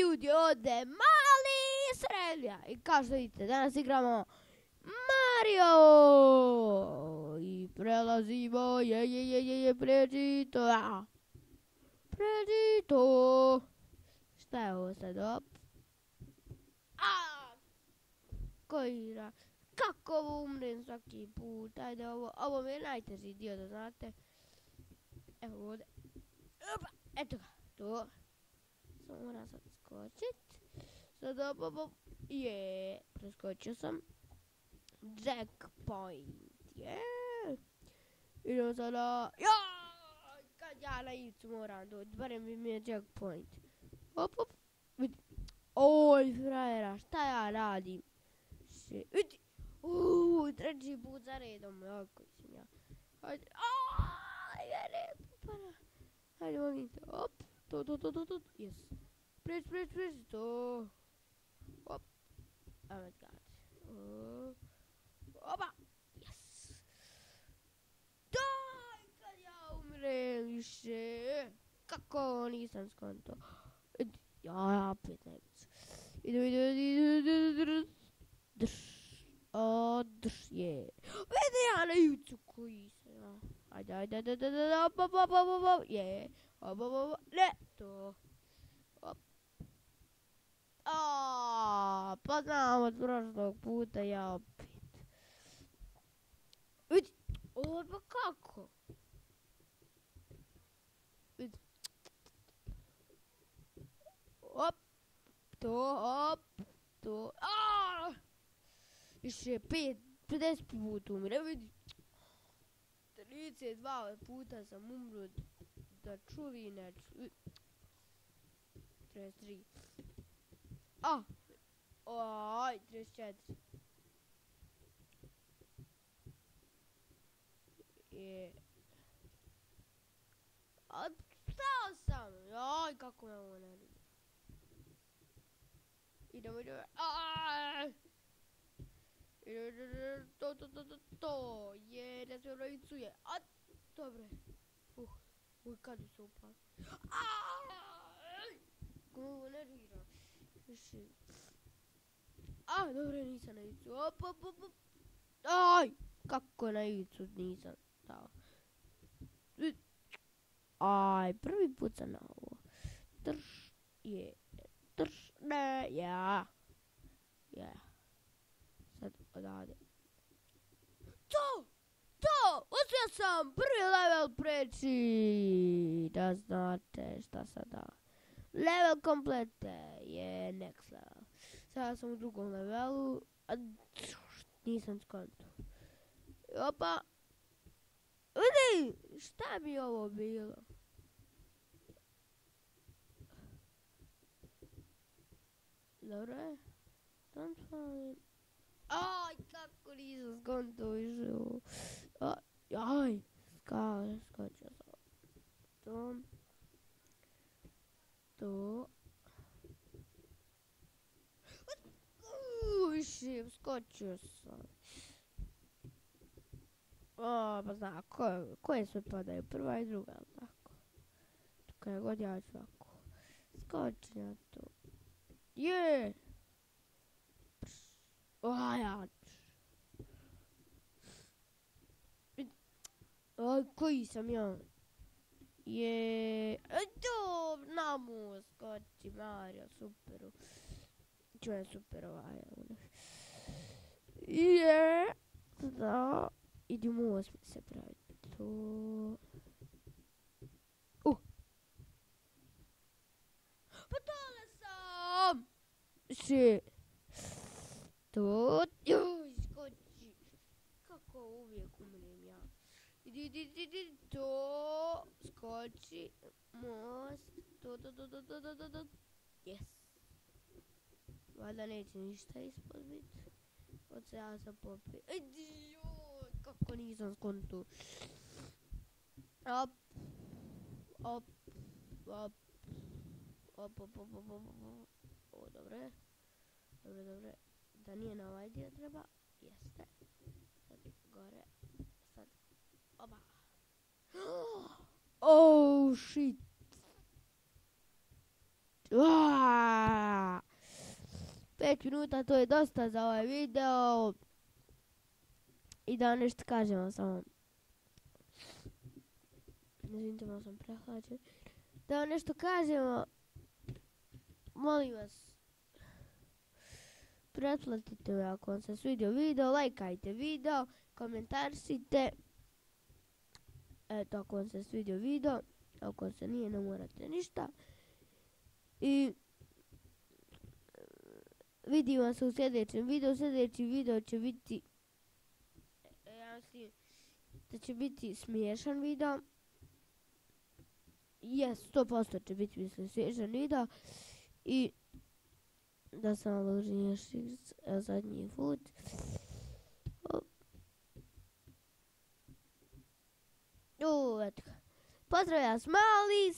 ljudi, ovdje mali sredlja. I kao što vidite, danas igramo Mario. I prelazimo, je, je, je, je, je, pređi to. A. Pređi to. Šta je ovo sad, op? A! Ko igra? Kako ovo umrem svaki put? Ajde, ovo, ovo mi je najteži dio, da znate. Evo ovdje. Opa, eto ga, to. Samo moram sad skočit. Sad op. Je, preskočio sam. Jackpoint, je. Idemo sada, ja! Kad ja na ivicu moram doći, barem bi mi je jackpoint. Op, op, vidi. Oj, frajera, šta ja radim? Se, vidi. Uuu, treći put za redom, jako sam ja. Hajde, aaa, red, para. Pa, Hajde, pa. molim te, op, to, to, to, to, to, yes. Preć, preć, preć, to. Op, oh my god. Uh, opa, yes. Daj, kad ja umrem više. Kako nisam skonto. Ja, opet ne vidim. Idu, idu, idu, idu, idu, idu. Drž. O, drž, je. Vidi ja na ivicu koji se, ja. Ajde, ajde, ajde, ajde, ajde, op, op, op, op, op, op, je. Op, op, op, ne, to. Op. A, znam od prošlog puta ja opet. Vidi, ovo pa kako? Vidi. Op, to, op, to, aaa! Više pet, 50 puta umre, vidi. 32 puta sam umro da čuvi ne 33. A! Oj, 34. Je. Odstao sam. Oj, kako me ovo ne ljubi. Idemo, idemo. Aj! To, to, to, to, to. Je, ne se rojicu je. A, dobro je. Uh, uj, kad se upali. Aj! Kako me ovo nervira. Više. A, dobro, nisam na ivicu. Op, op, op, op. Aj! Kako na ivicu nisam dao. Aj, prvi put sam na ovo. Drž, je, drž, ne, ja. Ja. Sad odavde. To! To! Uspio sam! Prvi level preći! Da znate šta sada. Level komplete je next level. U drugom levelu. A nisam skonto. Opa! Vidi! Šta bi ovo bilo? Dobro je. Fall Aj, kako nisam skonto više Više, skočio sam. O, pa zna, ko, koje sve padaju? Prva i druga, tako. Kada god ja ću ovako. Skoči na to. Je! O, ja. O, koji sam ja? Je... E, to, na mu skoči, Mario, superu. je super ovaj. Je... Da. Idemo osmi se praviti. To... Uh. Pa dole sam! Si. To... Joj, skoči. Kako uvijek umrem ja. Idi, idi, idi, idi, to... Skoči. Most. To, to, to, to, to, to, to, to. Yes. Valjda neće ništa ispod biti. Od se ja sam popio. E, Idi, joj, kako nisam skontu. Op. Op. Op. Op, op, op, op, op, op. O, dobre. Dobre, dobre. Da nije na ovaj dio treba. Jeste. Sad gore. 5 minuta, to je dosta za ovaj video. I da nešto kažemo samo. Izvinite, malo sam prehlađen. Da vam nešto kažemo. Molim vas. Pretplatite me ako vam se svidio video, lajkajte video, komentarsite. Eto, ako vam se svidio video, ako se nije, ne morate ništa. I vidimo se u sljedećem videu. Sljedeći video će biti e, ja mislim da će biti smiješan video. Jes, 100% će biti mislim smiješan video. I da sam malo još zadnji put. O, eto ga. Pozdravljam s mali